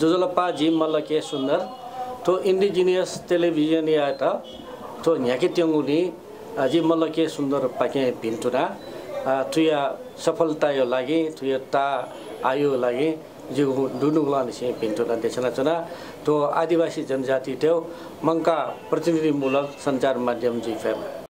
जोजलप्पा जी मल्ल के सुन्दर थो टेलिभिजन या त थो न्याके त्यङ्गुनी जी मल्ल के सुन्दर पाके भिन्टुना थुया सफलता यो लागि तुया ता आयो लागि जिउ डुनुग्ला निसे भिन्टुना देशना चुना थो आदिवासी जनजाति थियो मङ्का प्रतिनिधिमूलक सञ्चार माध्यम जी फेम